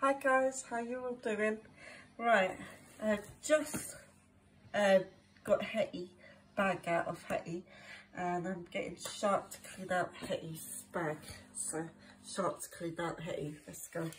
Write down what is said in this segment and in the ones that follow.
Hi guys, how you all doing? Right, I've just uh, got Hetty bag out of Hetty and I'm getting Shark to clean out Hetty's bag. So Shark to clean out Hetty, let's go.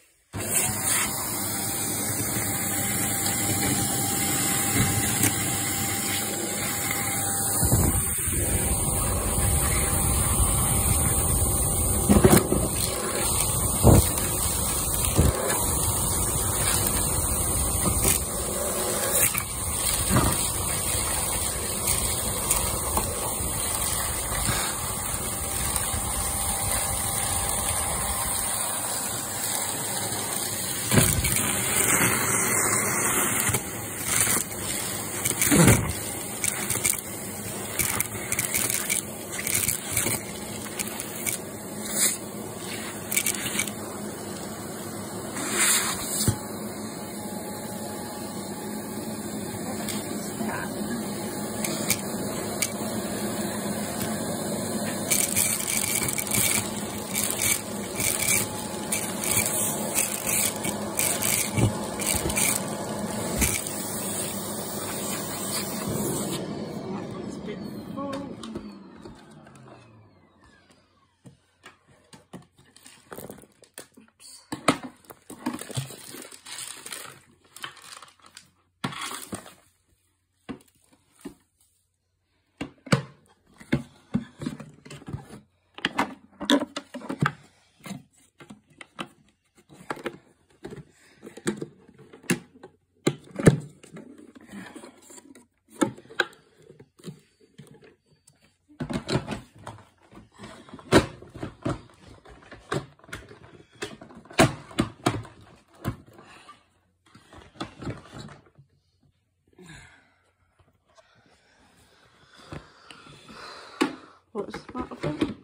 What's the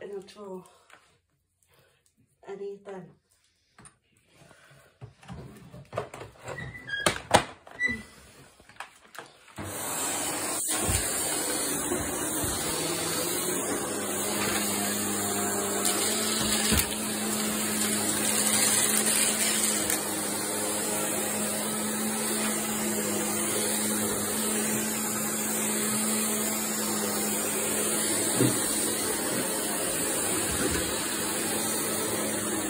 In a drawer. Any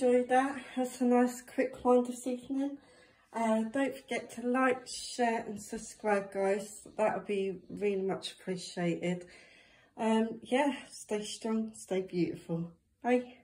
enjoyed that. That's a nice quick one this evening. Uh, don't forget to like, share and subscribe guys. That would be really much appreciated. Um, yeah, stay strong, stay beautiful. Bye.